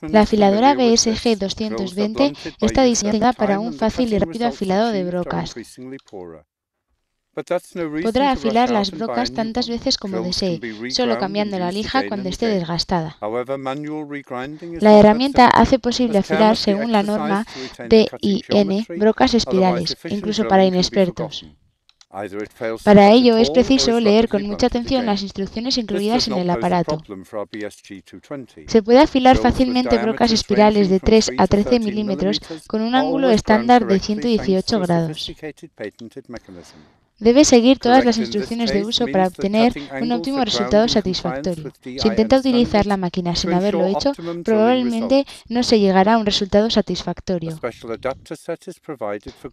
La afiladora BSG 220 está diseñada para un fácil y rápido afilado de brocas. Podrá afilar las brocas tantas veces como desee, solo cambiando la lija cuando esté desgastada. La herramienta hace posible afilar según la norma DIN brocas espirales, incluso para inexpertos. Para ello es preciso leer con mucha atención las instrucciones incluidas en el aparato. Se puede afilar fácilmente brocas espirales de 3 a 13 milímetros con un ángulo estándar de 118 grados. Debe seguir todas las instrucciones de uso para obtener un óptimo resultado satisfactorio. Si intenta utilizar la máquina sin haberlo hecho, probablemente no se llegará a un resultado satisfactorio.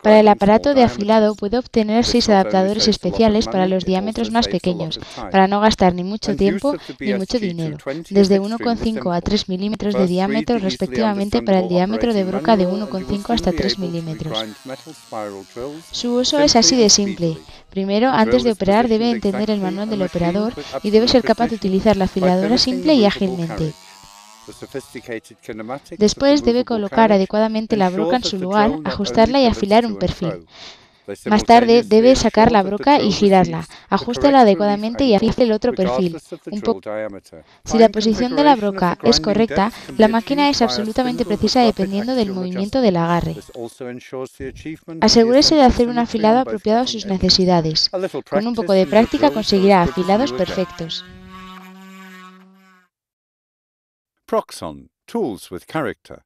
Para el aparato de afilado puede obtener seis adaptadores especiales para los diámetros más pequeños, para no gastar ni mucho tiempo ni mucho dinero, desde 1,5 a 3 milímetros de diámetro respectivamente para el diámetro de broca de 1,5 hasta 3 milímetros. Su uso es así de simple. Primero, antes de operar, debe entender el manual del operador y debe ser capaz de utilizar la afiladora simple y ágilmente. Después debe colocar adecuadamente la broca en su lugar, ajustarla y afilar un perfil. Más tarde debe sacar la broca y girarla. Ajustela adecuadamente y afile el otro perfil. Un si la posición de la broca es correcta, la máquina es absolutamente precisa dependiendo del movimiento del agarre. Asegúrese de hacer un afilado apropiado a sus necesidades. Con un poco de práctica conseguirá afilados perfectos. Proxon, tools with character.